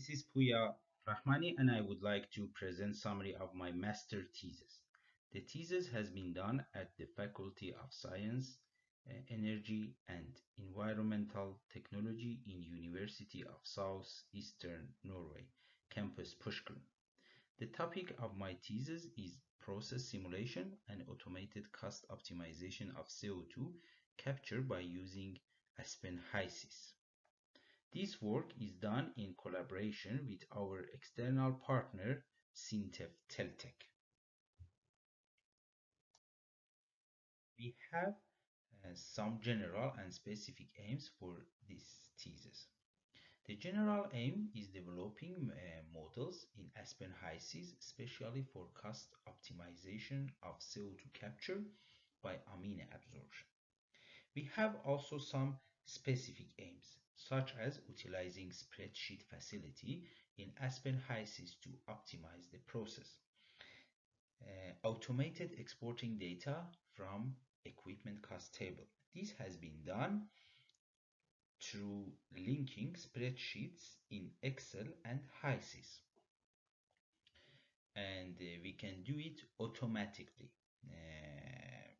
This is Pouya Rahmani and I would like to present summary of my master thesis. The thesis has been done at the Faculty of Science, uh, Energy and Environmental Technology in University of Southeastern Norway, campus Porsgrunn. The topic of my thesis is process simulation and automated cost optimization of CO2 capture by using Aspen HYSYS. This work is done in collaboration with our external partner, SINTEF Tel-Tek. We have uh, some general and specific aims for this thesis. The general aim is developing uh, models in Aspen HYSYS, especially for cost optimization of CO2 capture by amine absorption. We have also some specific aims such as utilizing spreadsheet facility in Aspen HYSYS to optimize the process. Uh, automated exporting data from equipment cost table. This has been done through linking spreadsheets in Excel and HYSYS. And uh, we can do it automatically uh,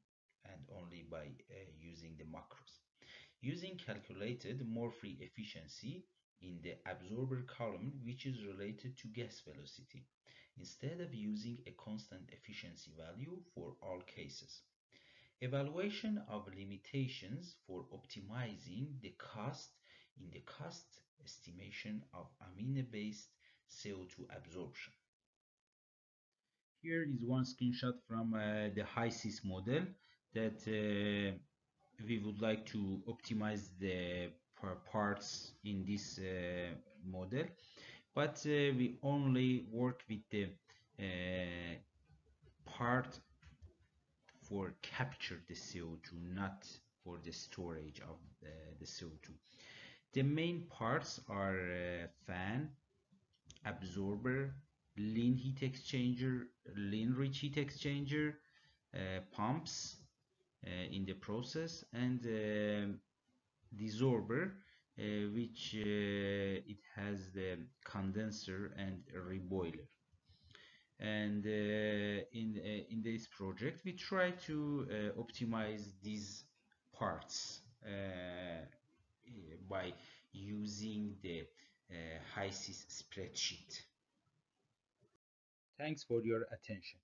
and only by uh, using the macros using calculated Murphree efficiency in the absorber column which is related to gas velocity instead of using a constant efficiency value for all cases. Evaluation of limitations for optimizing the cost in the cost estimation of amine-based CO2 absorption. Here is one screenshot from uh, the HYSYS model that uh, we would like to optimize the parts in this uh, model but uh, we only work with the uh, part for capture the CO2 not for the storage of the CO2 the main parts are uh, fan absorber lean heat exchanger lean rich heat exchanger uh, pumps in the process and um, desorber uh, which uh, it has the condenser and reboiler and uh, in uh, in this project we try to uh, optimize these parts by using the HYSYS spreadsheet. Thanks for your attention.